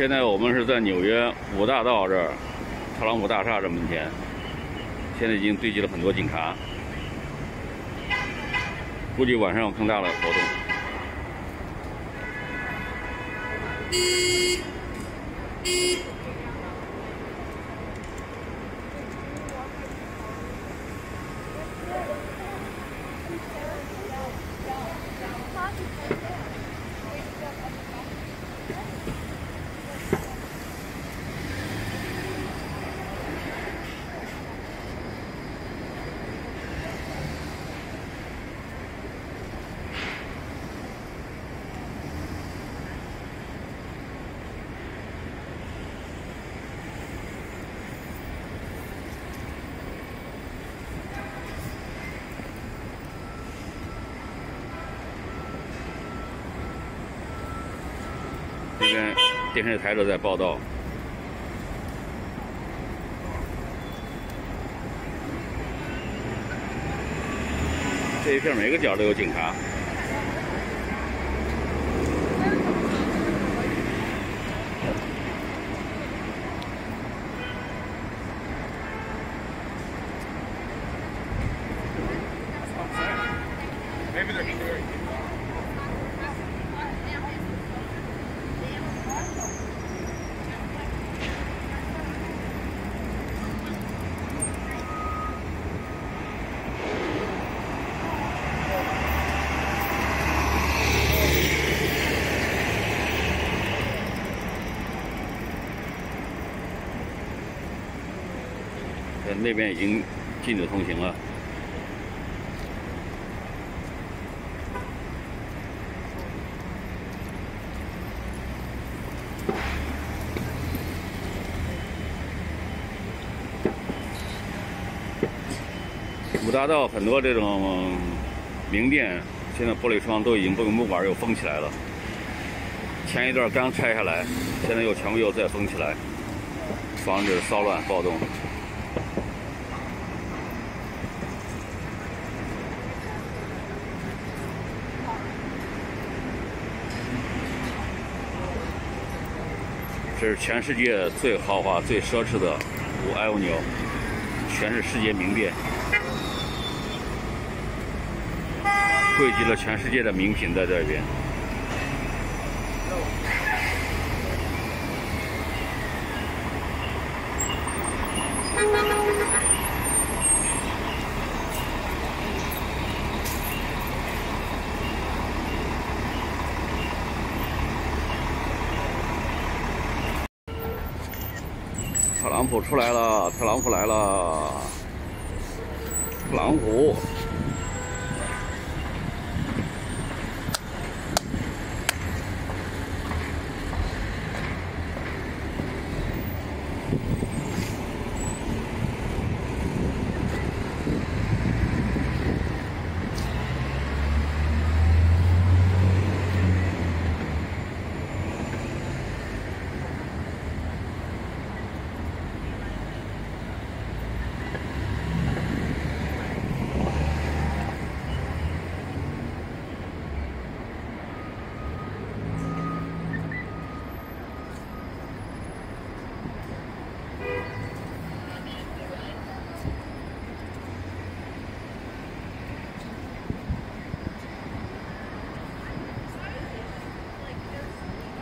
现在我们是在纽约五大道这儿，特朗普大厦这门前，现在已经堆积了很多警察，估计晚上有更大的活动边电视台都在报道。这一片每个角都有警察。那边已经禁止通行了。五大道很多这种名店，现在玻璃窗都已经被木板又封起来了。前一段刚拆下来，现在又全部又再封起来，防止骚乱暴动。这是全世界最豪华、最奢侈的五 I 五牛全是世界名店，汇集了全世界的名品在这边。特朗普出来了，特朗普来了，特朗普。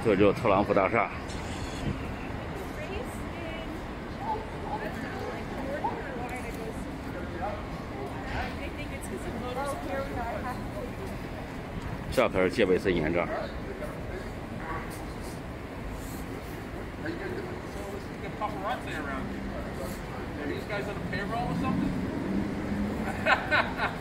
这就是特朗普大厦。这可是戒备森严这儿。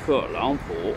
特朗普。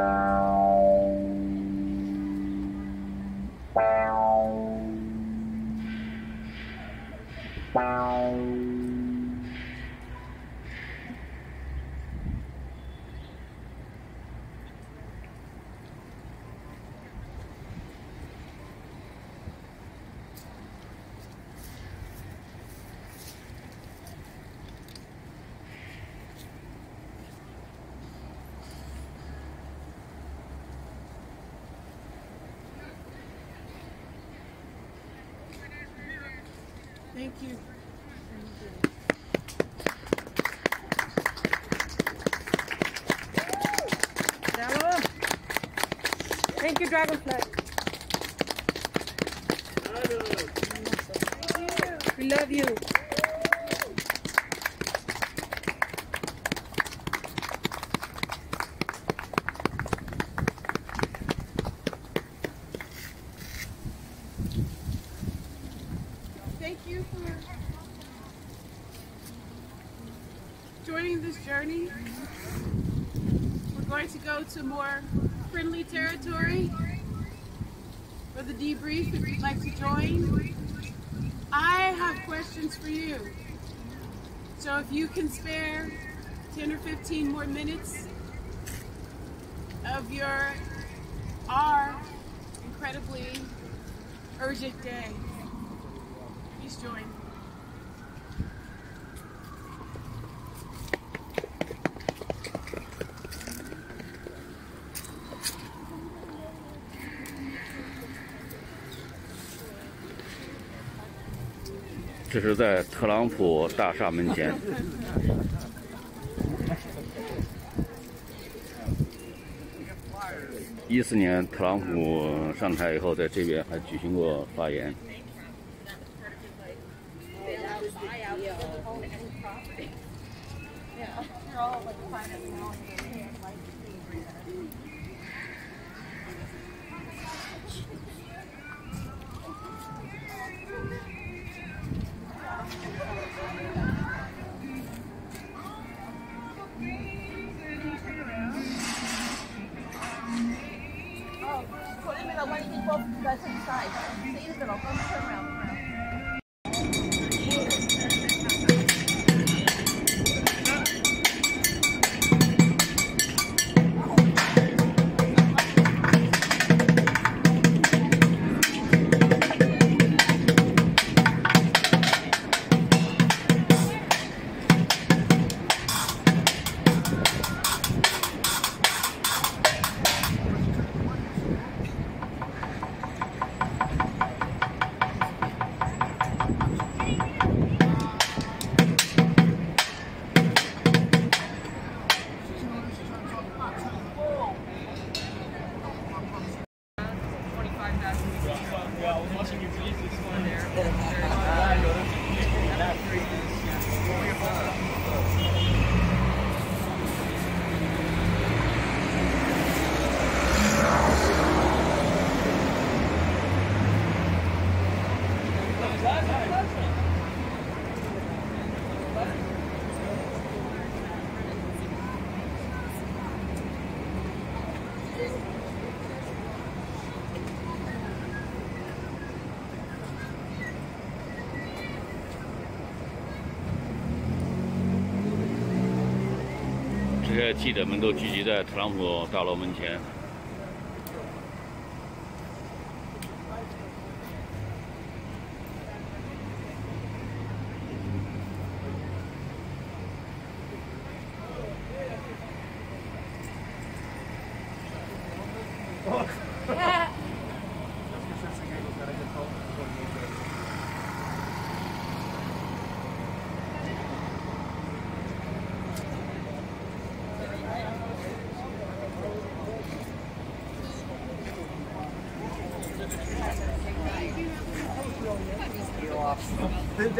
uh... Bravo. Thank you, Dragonfly. We love you. Thank you for joining this journey. We're going to go to more friendly territory for the debrief if you'd like to join. I have questions for you. So if you can spare 10 or 15 more minutes of your our incredibly urgent day, please join. 这是在特朗普大厦门前。一四年特朗普上台以后，在这边还举行过发言。这些记者们都聚集在特朗普大楼门前。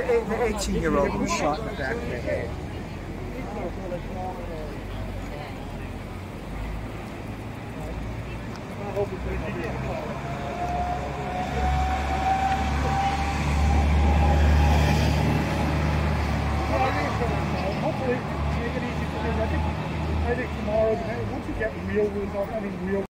the eh, 18 year old was shot in the back of the head. Hopefully, make it easy for them. I think, I think tomorrow, once you get real results, I mean real